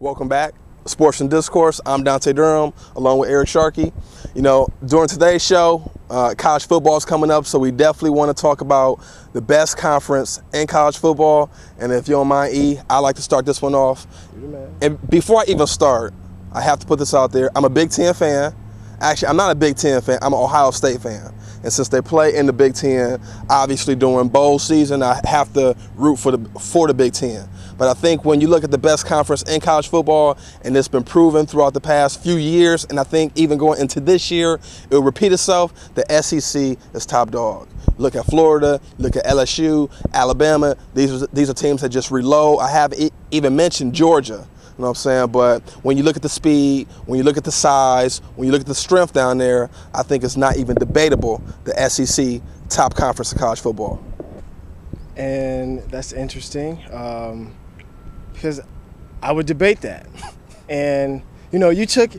Welcome back. Sports and Discourse. I'm Donte Durham, along with Eric Sharkey. You know, during today's show, uh, college football is coming up, so we definitely want to talk about the best conference in college football. And if you don't mind, E, I like to start this one off. And before I even start, I have to put this out there. I'm a Big Ten fan. Actually, I'm not a Big Ten fan. I'm an Ohio State fan. And since they play in the Big Ten, obviously during bowl season, I have to root for the for the Big Ten. But I think when you look at the best conference in college football, and it's been proven throughout the past few years, and I think even going into this year, it will repeat itself. The SEC is top dog. Look at Florida, look at LSU, Alabama. These are, these are teams that just reload. I have even mentioned Georgia. You know what I'm saying? But when you look at the speed, when you look at the size, when you look at the strength down there, I think it's not even debatable the SEC top conference of college football. And that's interesting um, because I would debate that. And you know, you took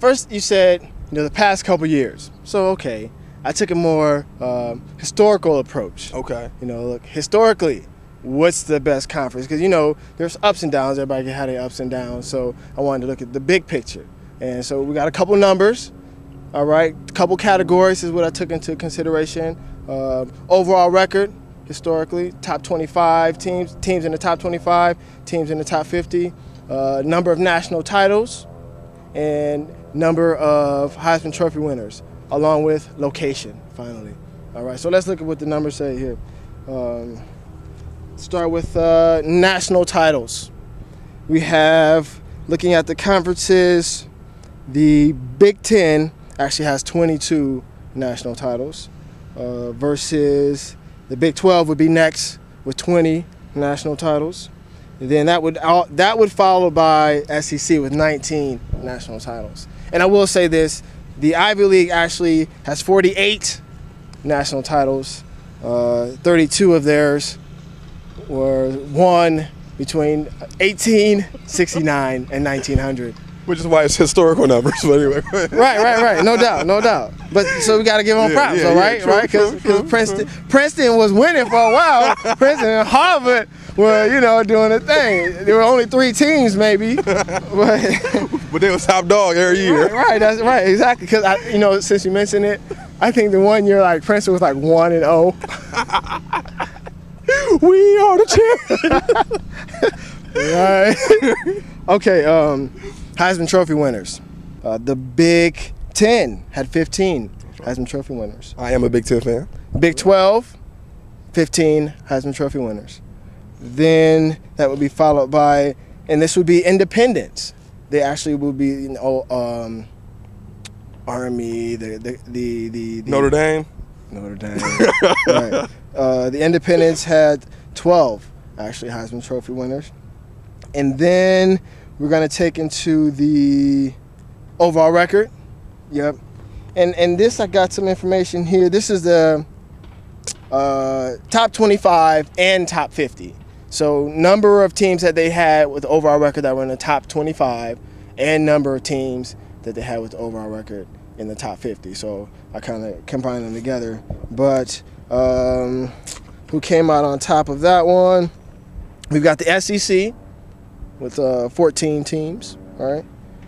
first you said you know the past couple years. So okay, I took a more um, historical approach. Okay. You know, look historically, what's the best conference? Because you know there's ups and downs. Everybody had their ups and downs. So I wanted to look at the big picture. And so we got a couple numbers. All right, a couple categories is what I took into consideration. Uh, overall record, historically, top 25 teams, teams in the top 25, teams in the top 50, uh, number of national titles, and number of Heisman Trophy winners, along with location. Finally, all right. So let's look at what the numbers say here. Um, start with uh, national titles. We have, looking at the conferences, the Big Ten actually has 22 national titles uh, versus the Big 12 would be next with 20 national titles. And then that would that would follow by SEC with 19 national titles. And I will say this: the Ivy League actually has 48 national titles. Uh, 32 of theirs were won between 1869 and 1900. Which is why it's historical numbers, but anyway. right, right, right. No doubt, no doubt. But so we got to give them Yeah, props, yeah, yeah. right? True, right? Because true, Princeton, Princeton was winning for a while. Princeton and Harvard were, you know, doing a thing. There were only three teams, maybe. But but they was top dog every year. right, right, that's right, exactly. Because I, you know, since you mentioned it, I think the one year like Princeton was like one and zero. Oh. We are the champions. right. okay. Um, Heisman Trophy winners. Uh, the Big Ten had 15 Heisman Trophy winners. I am a Big Ten fan. Big 12, 15 Heisman Trophy winners. Then that would be followed by, and this would be independents. They actually would be, you know, um, Army, the the the the, the Notre Dame. Notre Dame. right. Uh, the Independents had 12 actually Heisman Trophy winners. And then we're going to take into the overall record. Yep. And and this I got some information here. This is the uh, top 25 and top 50. So number of teams that they had with overall record that were in the top 25 and number of teams that they had with overall record in the top 50. So I kind of combined them together. But um, who came out on top of that one? We've got the SEC with uh, 14 teams. All right.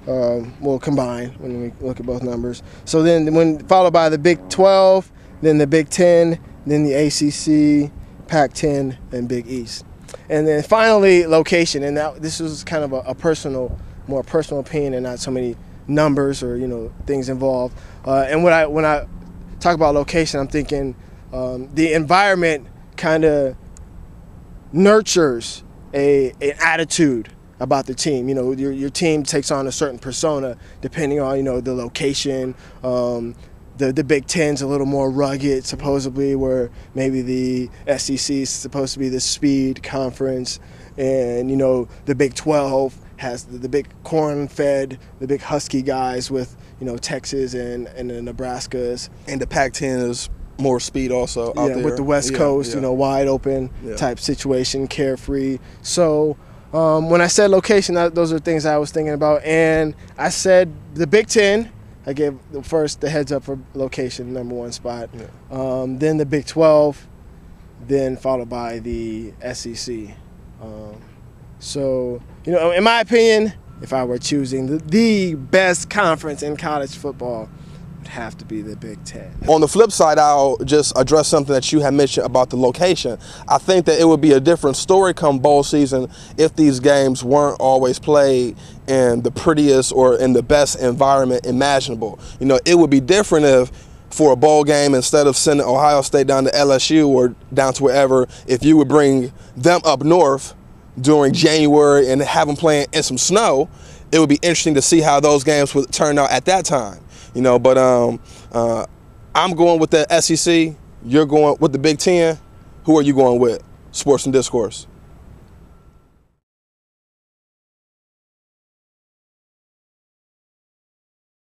Um, we'll combine when we look at both numbers. So then, when followed by the Big 12, then the Big 10, then the ACC, Pac-10, and Big East, and then finally location. And that this was kind of a, a personal, more personal opinion, and not so many numbers or you know things involved. Uh, and when I when I talk about location, I'm thinking um, the environment kind of nurtures a an attitude about the team. You know, your your team takes on a certain persona depending on you know the location. Um, the the Big Ten's a little more rugged, supposedly, where maybe the SEC is supposed to be the speed conference, and you know the Big Twelve has the, the big corn-fed, the big husky guys with you know Texas and and the Nebraskas. And the Pac-10 is more speed also out yeah, there. with the West Coast, yeah. you know, wide open Yeah. type situation, carefree. So um, when I said location, that, those are things I was thinking about. And I said the Big Ten. I gave the first the heads up for location, number one spot. Um, then the Big Twelve, then followed by the SEC. Um, So, you know, in my opinion, if I were choosing the, best conference in college football, would have to be the Big Ten. On the flip side, I'll just address something that you had mentioned about the location. I think that it would be a different story come bowl season if these games weren't always played in the prettiest or in the best environment imaginable. You know, it would be different if for a bowl game instead of sending Ohio State down to LSU or down to wherever, if you would bring them up north during January and have them playing in some snow, it would be interesting to see how those games would turn out at that time. You know, but um, uh, I'm going with the SEC. You're going with the Big Ten. Who are you going with? Sports and discourse.